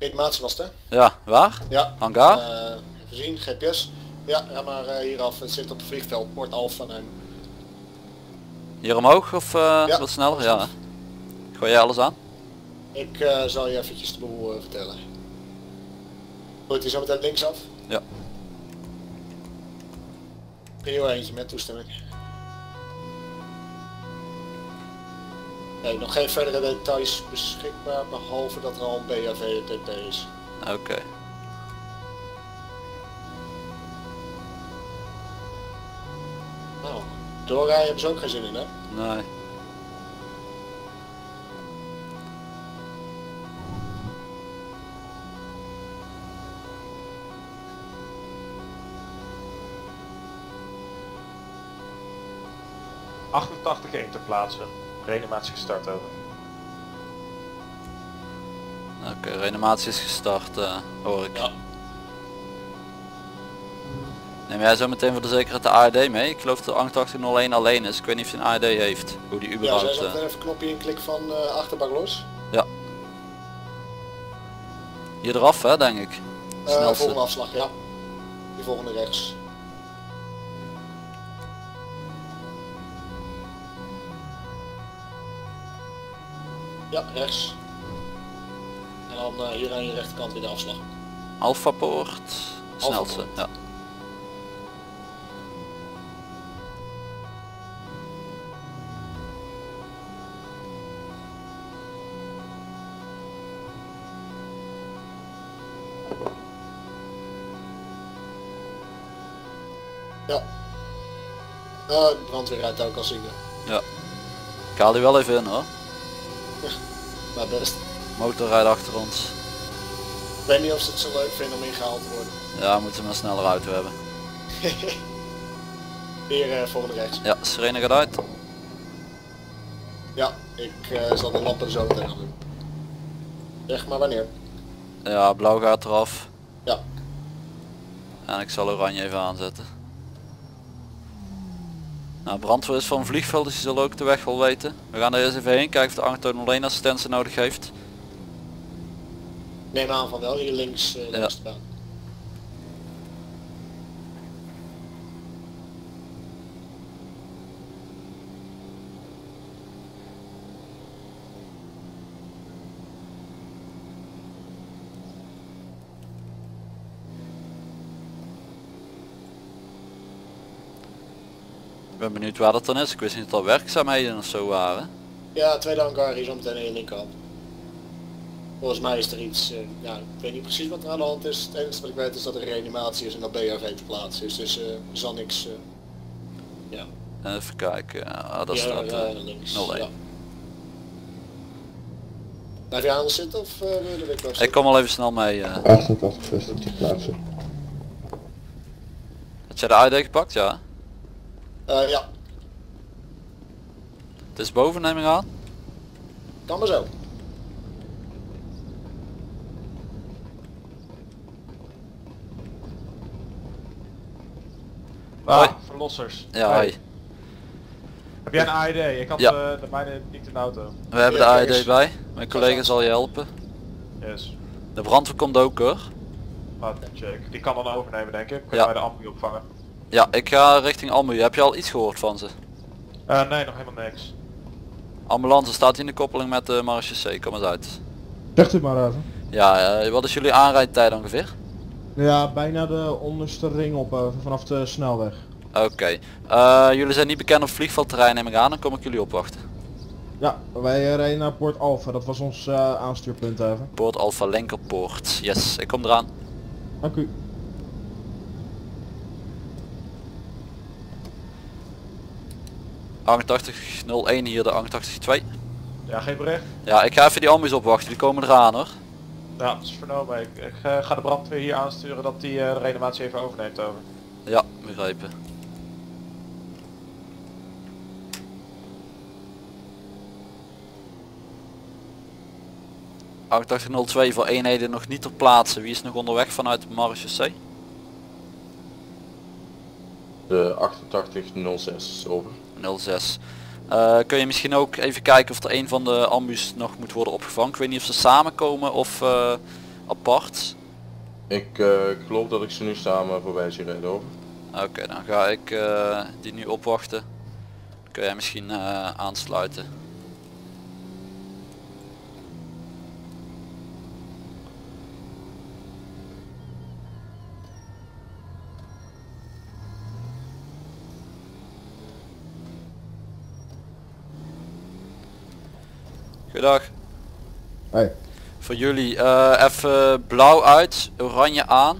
Reanimatie was het hè? Ja, waar? Ja. Hangar? Eh, even zien, GPS. Ja, ga maar eh, hieraf. Het zit op het vliegveld, Port Alpha. En... Hier omhoog of eh, Ja, wat sneller? Ja. Gooi jij alles aan? Ik eh, zal je eventjes de boel eh, vertellen. Goed, je zo meteen linksaf? Ja. Prio eentje met toestemming. Nee, nog geen verdere details beschikbaar, behalve dat er al een BAV-TP is. Oké. Nou, doorrijden hebben ze ook geen zin in, hè? Nee. ...88 ter plaatse. Reanimatie gestart over. Oké, reanimatie is gestart, eh, hoor ik. Ja. Neem jij zo meteen voor de zekerheid de ARD mee? Ik geloof dat de 8801 alleen is. Ik weet niet of hij een ARD heeft. Hoe die Ja, überhaupt... zij zal eh, even knopje inklikken van eh achterbak los. hier eraf hè, denk ik. Snelste. volgende afslag, ja. Die volgende rechts. Ja, rechts. En dan eh, hier aan je rechterkant weer de afslag. Alpha Poort. Snelste, ja. Ja. De brandweer rijdt ook al zien. Ik haal die wel even in hoor. Maar best. Motor rijdt achter ons. Ik weet niet of ze het zo leuk vinden om ingehaald te worden. Ja, we moeten maar een snellere auto hebben. Weer eh, volgende rechts. Ja, sirene gaat uit. Ja, ik eh, zal de lampen zo meteen doen. Zeg maar wanneer. Ja, blauw gaat eraf. Ja. En ik zal oranje even aanzetten. Nou, brandweer is van vliegveld, dus die zal ook de weg wel weten. We gaan er eens even heen, kijken of de 801 assistentie nodig heeft. Neem aan van wel, hier links de baan. Ben benieuwd waar dat dan is. Ik wist niet dat er werkzaamheden of zo waren. Ja, tweede hangar hier zo meteen aan je linkerhand. Volgens mij is er iets, eh, ja, ik weet niet precies wat er aan de hand is. Het enige wat ik weet is dat er reanimatie is en dat BRV te plaatsen is. Dus eh er zal niks, eh, ja, Even kijken. Ah, dat staat eh, links. 01. Ja. Blijf je aan ons zitten of eh, wil je de weg Ik kom al even snel mee. eh. 88 vestiging plaatsen. Had jij de ID gepakt? Ja. Eh, ja, Het is boven neem ik aan. kan maar zo. Ah, Hoi. verlossers. Ja, hi. Heb jij een AED? Ik had Ja. eh, de mijne niet in de auto. We hebben Ja, de. AED bij. Mijn collega zal je helpen. Yes. De brandweer komt ook hoor. Ah, check. Die kan dan overnemen denk ik. Kun Ja. je bij de ambu opvangen? Ja, ik ga richting Almu. Heb je al iets gehoord van ze? Eh, nee, nog helemaal niks. Ambulance staat in de koppeling met de Marche C. Kom eens uit. Zegt u maar even. Ja, eh, wat is jullie aanrijdtijd ongeveer? Ja, bijna de onderste ring op eh, vanaf de snelweg. Oké. Eh, jullie zijn niet bekend op vliegveldterrein neem ik aan. Dan kom ik jullie opwachten. Ja, wij eh, rijden naar Port Alpha. Dat was ons eh, aanstuurpunt even. Poort Alpha Lenkerpoort. Yes, ik kom eraan. Dank u. ...8801 hier de 882. Ja, geen bericht? Ja, ik ga even die ambus opwachten. Die komen eraan hoor. Ja, dat is vernomen. Ik, ik eh, ga de brandweer hier aansturen dat die eh, de reanimatie even overneemt over. Ja, begrepen. ...8802 voor eenheden nog niet ter plaatse. Wie is nog onderweg vanuit Marge C? De 8806 over. 06. Eh, kun je misschien ook even kijken of er een van de ambus nog moet worden opgevangen. Ik weet niet of ze samenkomen of eh, apart? Ik, eh, ik geloof dat ik ze nu samen voorbij zie rijden over. Oké, dan ga ik die nu opwachten. Kun jij misschien aansluiten. Goedendag. Hey. Voor jullie eh, even blauw uit, oranje aan.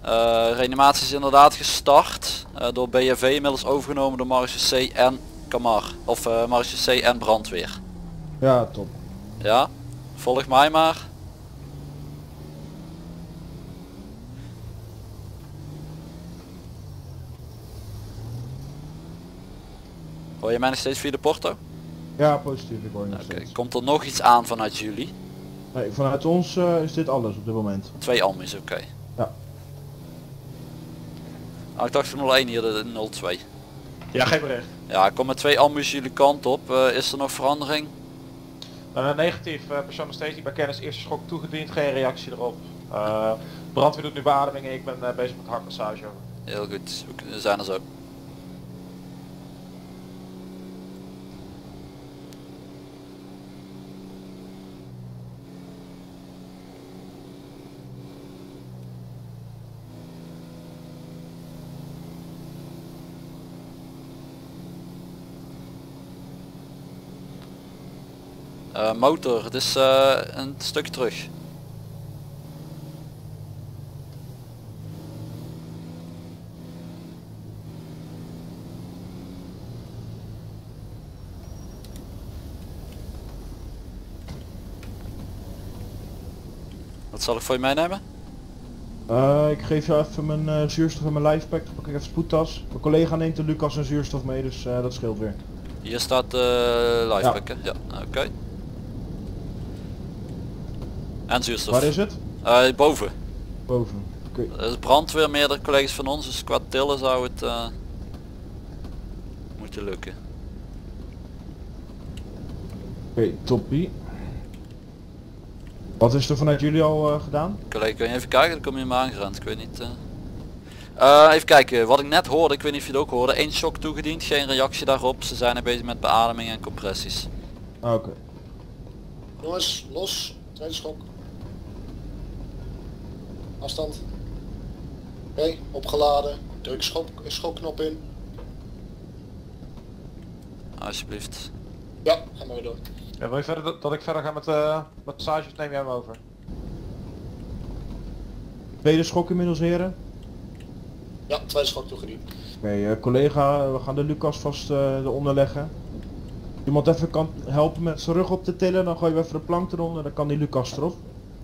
Eh, reanimatie is inderdaad gestart eh, door BFV, inmiddels overgenomen door Marge C en Kamar. Of eh Marge C en brandweer. Ja, top. Ja, volg mij maar. Hoor je mij nog steeds via de porto? Ja, positief. Ik hoor je nog Oké, steeds. komt er nog iets aan vanuit jullie? Nee, vanuit ons eh, is dit alles op dit moment. Twee almies, oké. Ja. Ah, ik dacht van 01 hier de 02. Ja, geen bericht. Ja, ik kom met twee ambu's jullie kant op. Eh, is er nog verandering? Uh, negatief, uh, persoon nog steeds niet bij kennis, eerste schok toegediend, geen reactie erop. Uh, brandweer doet nu beademing en ik ben uh, bezig met hartmassage. Heel goed, we zijn er zo. Uh, motor, het is uh, een stukje terug. Wat zal ik voor je meenemen? Uh, ik geef jou even mijn zuurstof en mijn lifepack, dan pak ik even spoedtas. Mijn collega neemt de Lucas en zuurstof mee, dus dat scheelt weer. Hier staat de lifepack, ja, ja oké. Okay. En zuurstof. Waar is het? Uh, boven. Boven, oké. Okay. Er is brandweer, meerdere collega's van ons, dus qua tillen zou het uh, moeten lukken. Oké, okay, toppie. Wat is er vanuit jullie al uh, gedaan? Collega, kun je even kijken? Dan kom je me aangerend, ik weet niet. Uh... Uh, even kijken, wat ik net hoorde, ik weet niet of je het ook hoorde, één shock toegediend, geen reactie daarop. Ze zijn er bezig met beademing en compressies. Ah, Oké. Okay. Jongens, los, tweede schok. Afstand. Oké, okay, opgeladen. Druk schok, schokknop in. Alsjeblieft. Ja, ga maar weer door. Ja, wil je verder dat, dat ik verder ga met uh, massages, neem jij hem over. Tweede schok inmiddels heren. Ja, tweede schok toegediend. Oké, okay, uh, collega, we gaan de Lucas vast uh, eronder leggen. Iemand even kan helpen met zijn rug op te tillen, dan gooien we even de plank eronder, dan kan die Lucas erop.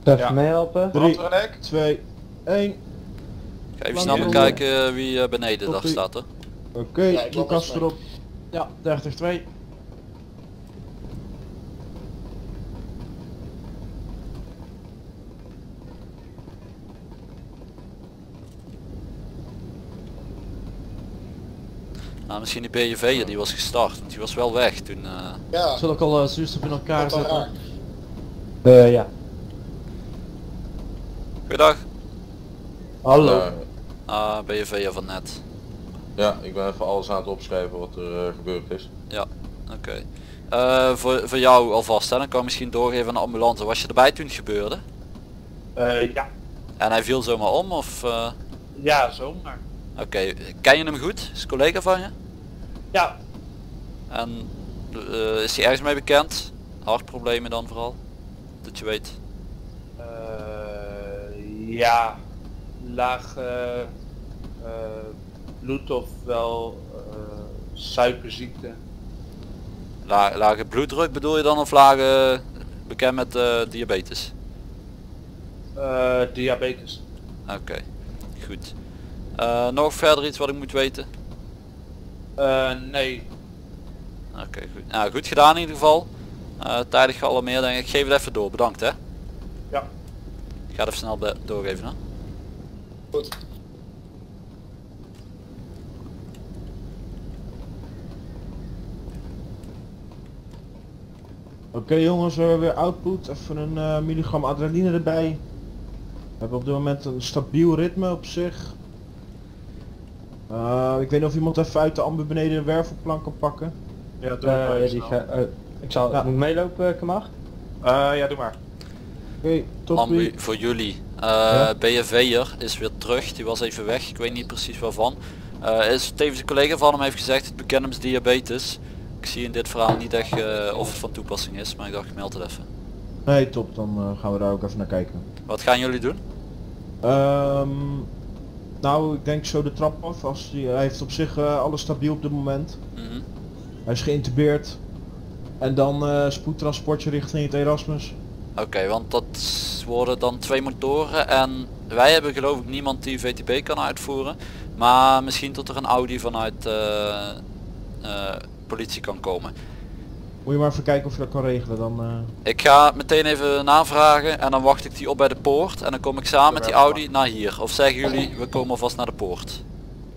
Even ja. meehelpen. 3, 2, 1. Ga even snel bekijken wie beneden daar staat. Oké, okay, ja, Lucas erop. Ja, 30 2. Nou, misschien die BJV die was gestart, want die was wel weg toen. Uh... Ja. Zal ik al uh, zuurstof in elkaar zetten? Uh, ja. Goedendag. Hallo. Ah, BJV van net. Ja, ik ben even alles aan het opschrijven wat er gebeurd is. Ja, oké. Okay. voor, voor jou alvast, hè? dan kan je misschien doorgeven aan de ambulance. Was je erbij toen het gebeurde? ja. En hij viel zomaar om of? Ja, zomaar. Oké, okay. ken je hem goed? Is een collega van je? Ja. En uh, is hij ergens mee bekend? Hartproblemen dan vooral? Dat je weet. Ja, laag uh, bloed of wel suikerziekte. La lage bloeddruk bedoel je dan of lage bekend met diabetes? diabetes. Oké, okay. goed. Nog verder iets wat ik moet weten? Nee. Oké, okay, goed. Nou, goed gedaan in ieder geval. Uh, tijdig gealarmeerd denk ik. Geef het even door. Bedankt hè. Ik ga het even snel doorgeven hè. Goed. Oké okay, jongens, we hebben weer output. Even een uh, milligram adrenaline erbij. hebben op dit moment een stabiel ritme op zich. Eh, ik weet niet of iemand even uit de amber beneden een wervelplank kan pakken. Ja, doe Eh, maar ja, even die ga, eh, ik zal Ja. moet ik meelopen, Kamar. Eh, ja, doe maar. Oké, tot Ambu voor jullie. Uh, Ja. BFV'er is weer terug, die was even weg, ik weet niet precies waarvan. Eh, is tevens een collega van hem heeft gezegd, het bekend hem is diabetes. Ik zie in dit verhaal niet echt eh, of het van toepassing is, maar ik dacht ik meld het even. Nee, top. Dan eh, gaan we daar ook even naar kijken. Wat gaan jullie doen? Ehm, nou, ik denk zo de trap af. Als die, hij heeft op zich eh, alles stabiel op dit moment. Mhm. Hij is geïntubeerd. En dan eh, spoedtransportje richting het Erasmus. Oké, want dat worden dan twee motoren en wij hebben geloof ik niemand die VTB kan uitvoeren. Maar misschien tot er een Audi vanuit eh, eh, politie kan komen. Moet je maar even kijken of je dat kan regelen. Dan, eh, Ik ga meteen even navragen en dan wacht ik die op bij de poort en dan kom ik samen met die Audi naar hier. Of zeggen jullie, we komen alvast naar de poort.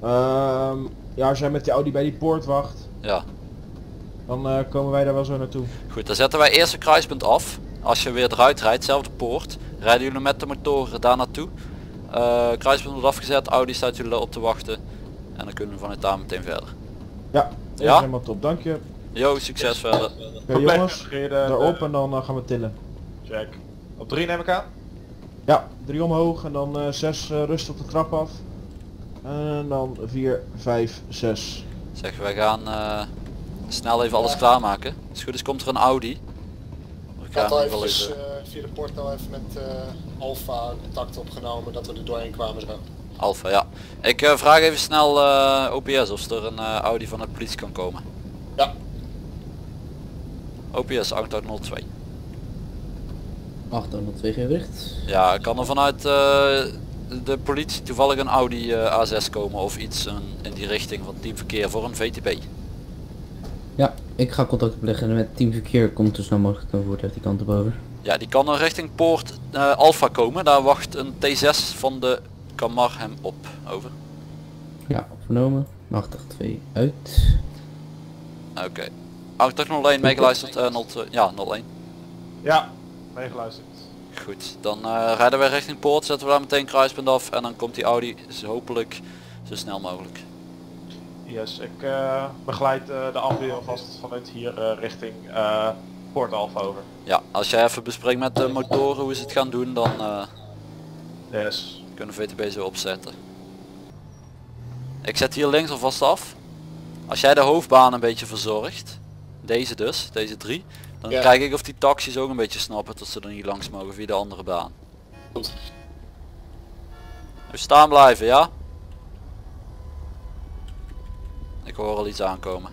ehm, ja, als jij met die Audi bij die poort wacht, Ja, dan eh, komen wij daar wel zo naartoe. goed. Dan zetten wij eerst een kruispunt af. Als je weer eruit rijdt, zelfde poort, rijden jullie met de motoren daar naartoe. Eh, kruispunt wordt afgezet, Audi staat jullie op te wachten. En dan kunnen we vanuit daar meteen verder. Ja, Ja? helemaal top. Dank je. Yo, succes verder. Oké jongens, Vergeet de- daarop de- en dan eh, gaan we tillen. Check. Op drie neem ik aan. Ja, drie omhoog en dan eh, zes eh, rust op de trap af. En dan vier, vijf, zes. Zeg, wij gaan eh, snel even alles klaarmaken. Als het goed is komt er een Audi. Ik had al eventjes eh, via de porto even met eh Alfa contact opgenomen dat we er doorheen kwamen zo. Alfa, ja. Ik eh, vraag even snel eh, OPS of er een eh, Audi van de politie kan komen. Ja, OPS 8802. 802 gewicht. Ja, kan er vanuit eh, de politie toevallig een Audi eh, A6 komen of iets een- in die richting van teamverkeer voor een VTB? Ja, ik ga contact opleggen met team verkeer. Komt zo snel mogelijk een voertuig die kant op over. Ja, die kan er richting Poort eh, Alpha komen. Daar wacht een T6 van de Camar hem op. Over. Ja, vernomen. 882 uit. Oké. 8801 meegeluisterd. eh 02 ja, 01. Ja, meegeluisterd. Goed, dan eh, rijden wij richting Poort, zetten we daar meteen kruispunt af en dan komt die Audi zo hopelijk zo snel mogelijk. Yes, ik eh, begeleid eh, de ambu alvast vanuit hier eh, richting eh Port Alpha over. Ja, als jij even bespreekt met de motoren hoe ze het gaan doen, dan eh, Yes. kunnen we VTB zo opzetten. Ik zet hier links alvast af. Als jij de hoofdbaan een beetje verzorgt, deze dus, deze drie, dan Ja. kijk ik of die taxis ook een beetje snappen dat ze er niet langs mogen via de andere baan. Goed. Dus staan blijven, ja? Ik hoor al iets aankomen.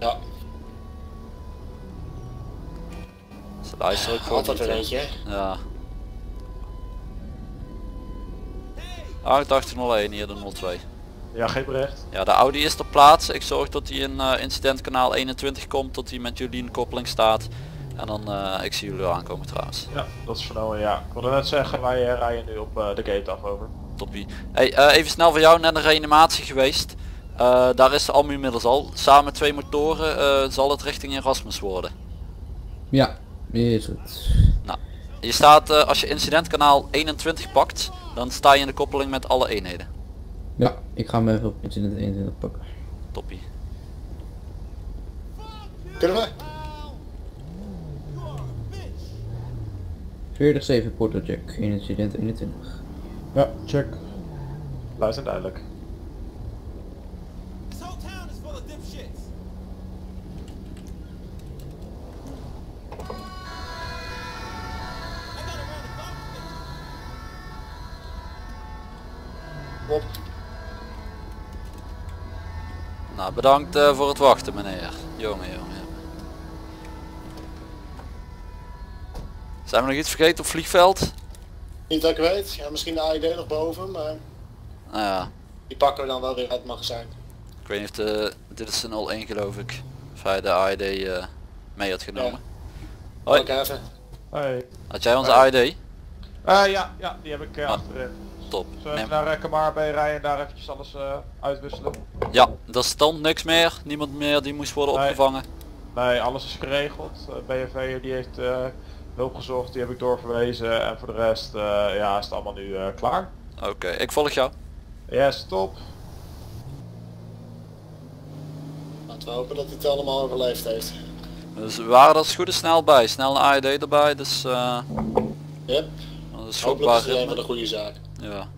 ja. Ze luisteren ook gewoon Altijd eentje. Ja. 8801 hier de 02. Ja, geen bericht. Ja, de Audi is ter plaatse. Ik zorg dat hij in eh, incidentkanaal 21 komt, dat hij met jullie in koppeling staat. En dan, eh, ik zie jullie aankomen trouwens. Ja, dat is vernomen, ja. Ik wilde net zeggen, wij eh, rijden nu op eh, de gate af over. Toppie. Hey, eh, even snel voor jou, net een reanimatie geweest. Eh, daar is de ambu inmiddels al. Samen twee motoren eh, zal het richting Erasmus worden. Ja, is goed. Je staat, eh, als je incidentkanaal 21 pakt, dan sta je in de koppeling met alle eenheden. Ja, ik ga hem even op incident 21 pakken. Toppie. Kunnen we? 40-7 Porto Jack, incident 21. Ja, check. Luister duidelijk. This whole town is full of dipshits. I got around the clock to fix Op. Nou, bedankt eh, voor het wachten meneer. Jongen, jongen. Zijn we nog iets vergeten op vliegveld? Niet dat ik weet. Ja, misschien de AED nog boven, maar Nou ja, die pakken we dan wel weer uit het magazijn. ik weet niet of de, dit is een 01 geloof ik. Of hij de AED eh, mee had genomen. Hoi. Even. Hey. Had jij onze Hoi. AED? Eh, ja, ja, die heb ik eh, Ah. achterin. Top. Zullen we naar uh, Kamar bij rijden en daar eventjes alles eh, uitwisselen? ja, er stond niks meer. Niemand meer die moest worden Nee. opgevangen. Nee, alles is geregeld. Uh, BFV die heeft eh, Hulp gezocht, die heb ik doorverwezen en voor de rest eh, ja, is het allemaal nu eh, klaar. Oké, ik volg jou. Yes, top. Laten we hopen dat hij het allemaal overleefd heeft. Dus we waren er als het goed is snel bij. Snel een AED erbij, dus eh Yep. dat is Hopelijk schokbaar is het een van ritme. de goede zaak. Ja.